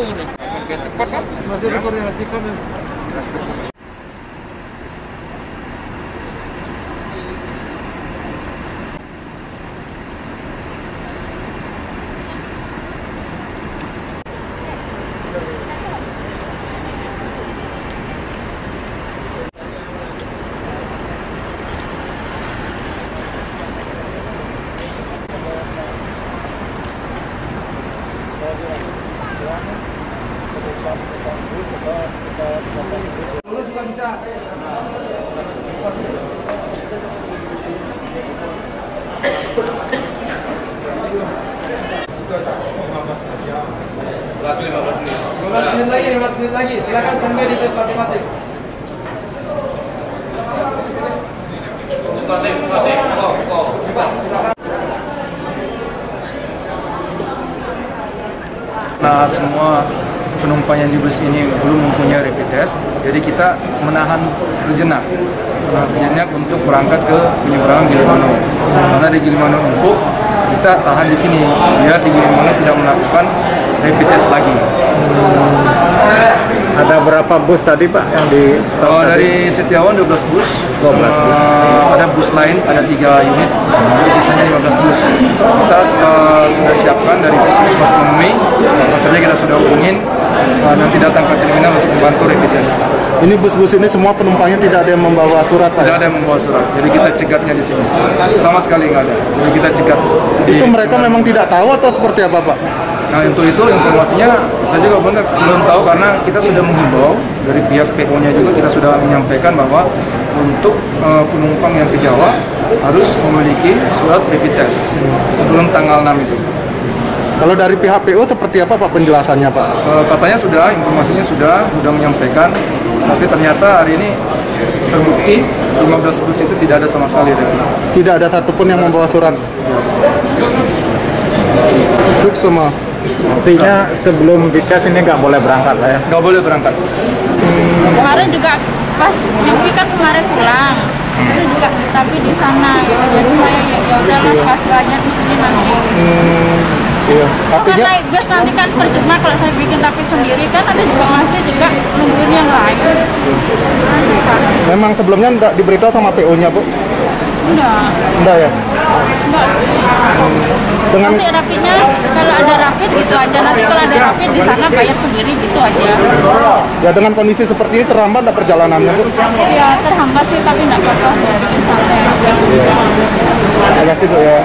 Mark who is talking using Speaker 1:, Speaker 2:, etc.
Speaker 1: Nanti dikoordinasikan ya. Juga bisa. Lagi, 15 menit lagi. Silakan di masing-masing.
Speaker 2: Nah, semua penumpang yang di bus ini belum mempunyai rapid test, jadi kita menahan sejenak. Nah, sejenak untuk berangkat ke penyeberangan Gilimanuk. Karena di Gilimanuk empuk, kita tahan di sini biar di Gilimanuk tidak melakukan rapid test lagi.
Speaker 3: Ada berapa bus tadi Pak yang di stop
Speaker 2: Kalau
Speaker 3: tadi?
Speaker 2: dari Setiawan 12 bus,
Speaker 3: 12 bus.
Speaker 2: sama ada bus lain ada 3 unit, jadi sisanya 15 bus. Kita eh, sudah siapkan dari puskesmas Memi, makanya kita sudah hubungin eh, nanti datang ke terminal untuk membantu rapid test.
Speaker 3: Ini bus-bus ini semua penumpangnya tidak ada yang membawa surat?
Speaker 2: Tidak ada yang membawa surat, jadi kita cegatnya di sini. Sama sekali nggak ada, jadi kita cegat.
Speaker 3: Itu mereka memang tidak tahu atau seperti apa Pak?
Speaker 2: Nah untuk itu informasinya saya juga benar belum tahu karena kita sudah menghimbau dari pihak PO-nya juga kita sudah menyampaikan bahwa untuk eh, penumpang yang ke Jawa harus memiliki surat rapid test sebelum tanggal 6 itu.
Speaker 3: Kalau dari pihak PO seperti apa Pak penjelasannya Pak?
Speaker 2: Eh, katanya sudah informasinya sudah sudah menyampaikan tapi ternyata hari ini terbukti 15 bus itu tidak ada sama sekali.
Speaker 3: Tidak ada satupun yang membawa surat. Suk semua.
Speaker 4: Artinya sebelum dites ini nggak boleh berangkat lah ya?
Speaker 2: Nggak boleh berangkat.
Speaker 5: kemarin juga pas nyepi kan kemarin pulang itu juga tapi di sana gitu jadi saya ya ya udahlah pasrahnya di sini nanti
Speaker 3: Iya.
Speaker 5: Kalau
Speaker 3: Artinya
Speaker 5: naik bus nanti kan percuma kalau saya bikin rapid sendiri kan ada juga masih juga nungguin yang lain
Speaker 3: memang sebelumnya tidak diberitahu sama PO-nya Bu?
Speaker 5: enggak
Speaker 3: Enggak ya?
Speaker 5: enggak sih
Speaker 3: Dengan
Speaker 5: nanti rapidnya kalau ada rapid gitu aja. Nanti kalau ada rapid di sana bayar sendiri gitu aja.
Speaker 3: Ya dengan kondisi seperti ini terhambat nggak perjalanannya Bu?
Speaker 5: ya terhambat sih tapi enggak apa-apa. Bikin santai aja.
Speaker 3: Terima kasih Bu ya.